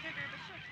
trigger to shift.